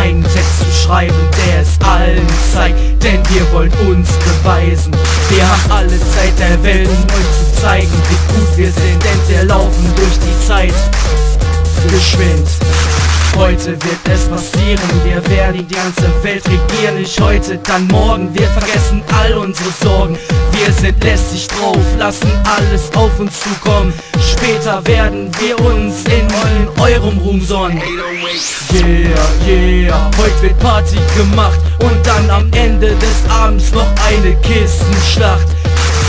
einen Text zu schreiben, der es allen zeigt, denn wir wollen uns beweisen. Wir haben alle Zeit der Welt, um euch zu zeigen, wie gut wir sind, denn wir laufen durch die Zeit geschwind. Heute wird es passieren, wir werden die ganze Welt regieren. Nicht heute, dann morgen. Wir vergessen all unsere Sorgen. Wir sind lässig drauf, lassen alles auf uns zukommen. Später werden wir uns in, in eurem Ruhm sonnen. Yeah, yeah, heute wird Party gemacht und dann am Ende des Abends noch eine Kissenschlacht.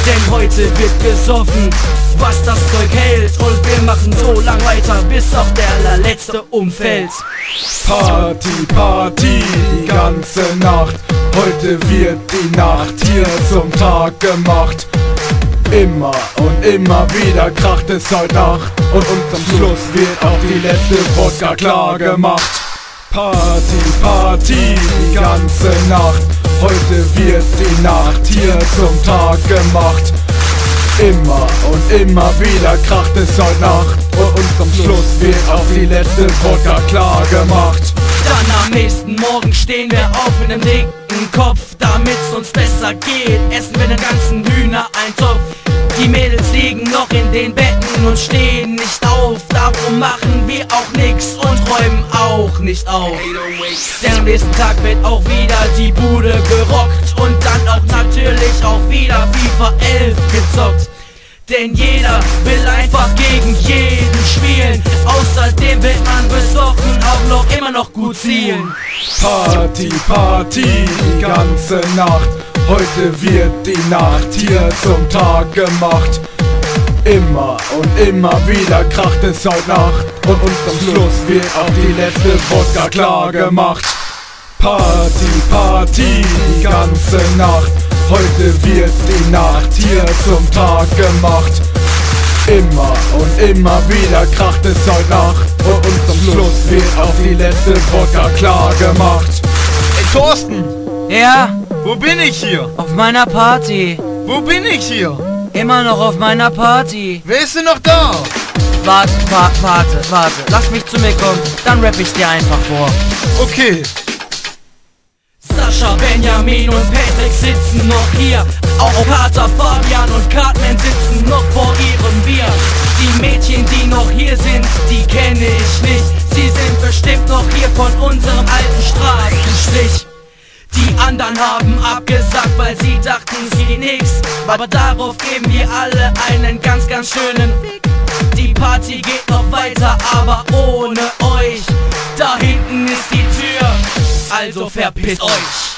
Denn heute wird gesoffen, was machen so lang weiter, bis auch der letzte umfällt Party, Party, die ganze Nacht. Heute wird die Nacht hier zum Tag gemacht. Immer und immer wieder kracht es heute Nacht. Und zum Schluss wird auch die letzte Wodka klar gemacht. Party, Party, die ganze Nacht. Heute wird die Nacht hier zum Tag gemacht Immer und immer wieder kracht es heute Nacht. Und zum Schluss wird auch die letzte Wodka klar gemacht Dann am nächsten Morgen stehen wir auf mit einem dicken Kopf Damit's uns besser geht, essen wir den ganzen Hühnereintopf. Die Mädels liegen noch in den Betten und stehen nicht auf. Darum machen wir auch nix und räumen auch nicht auf. Denn am nächsten Tag wird auch wieder die Bude gerockt Und dann auch natürlich auch wieder FIFA 11 gezockt. Denn jeder will einfach gegen jeden spielen. Außerdem wird man besoffen auch noch immer noch gut zielen Party, Party, die ganze Nacht. Heute wird die Nacht hier zum Tag gemacht. Immer und immer wieder kracht es heute Nacht. Und uns zum Schluss wird auch die letzte Wodka klar gemacht. Party, Party, die ganze Nacht. Heute wird die Nacht hier zum Tag gemacht Immer und immer wieder kracht es heute Nacht. Und uns zum Schluss wird auch die letzte Wodka klar gemacht. Ey Thorsten, Ja, wo bin ich hier? auf meiner Party. Wo bin ich hier? Immer noch auf meiner Party. Wer ist denn noch da? Warte, warte, warte, warte. Lass mich zu mir kommen, dann rapp ich's dir einfach vor. Okay, Sascha, Benjamin und Patrick sitzen noch hier. Auch Kater, Fabian und Cartman sitzen noch vor ihrem hier sind, die kenne ich nicht. Sie sind bestimmt noch hier von unserem alten Straßenstrich. Die anderen haben abgesagt, weil sie dachten, sie geht nix. Aber darauf geben wir alle einen ganz, ganz schönen. Die Party geht noch weiter, aber ohne euch. Da hinten ist die Tür, also verpisst euch.